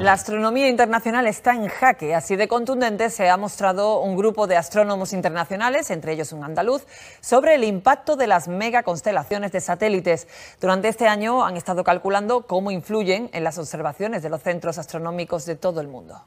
La astronomía internacional está en jaque. Así de contundente se ha mostrado un grupo de astrónomos internacionales, entre ellos un andaluz, sobre el impacto de las megaconstelaciones de satélites. Durante este año han estado calculando cómo influyen en las observaciones de los centros astronómicos de todo el mundo.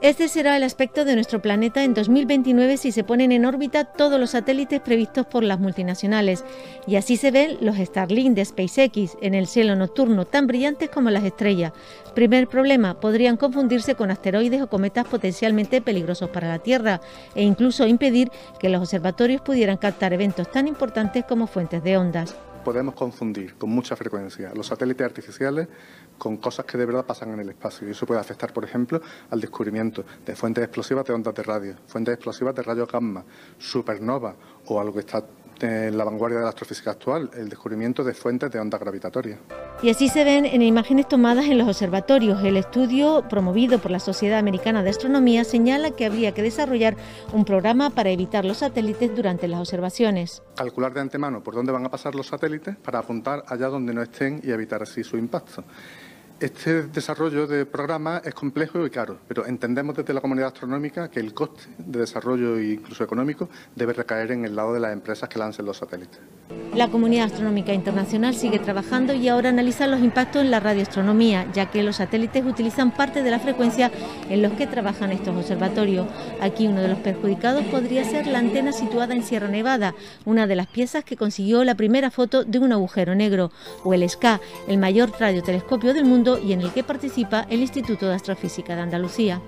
Este será el aspecto de nuestro planeta en 2029 si se ponen en órbita todos los satélites previstos por las multinacionales. Y así se ven los Starlink de SpaceX en el cielo nocturno, tan brillantes como las estrellas. Primer problema, podrían confundirse con asteroides o cometas potencialmente peligrosos para la Tierra e incluso impedir que los observatorios pudieran captar eventos tan importantes como fuentes de ondas podemos confundir con mucha frecuencia los satélites artificiales con cosas que de verdad pasan en el espacio. Y eso puede afectar, por ejemplo, al descubrimiento de fuentes explosivas de ondas de radio, fuentes explosivas de rayos gamma, supernova o algo que está en la vanguardia de la astrofísica actual, el descubrimiento de fuentes de ondas gravitatorias. Y así se ven en imágenes tomadas en los observatorios. El estudio promovido por la Sociedad Americana de Astronomía señala que habría que desarrollar un programa para evitar los satélites durante las observaciones. Calcular de antemano por dónde van a pasar los satélites para apuntar allá donde no estén y evitar así su impacto. Este desarrollo de programa es complejo y caro, pero entendemos desde la comunidad astronómica que el coste de desarrollo e incluso económico debe recaer en el lado de las empresas que lancen los satélites. La comunidad astronómica internacional sigue trabajando y ahora analiza los impactos en la radioastronomía, ya que los satélites utilizan parte de la frecuencia en los que trabajan estos observatorios. Aquí uno de los perjudicados podría ser la antena situada en Sierra Nevada, una de las piezas que consiguió la primera foto de un agujero negro, o el SCA, el mayor radiotelescopio del y en el que participa el Instituto de Astrofísica de Andalucía.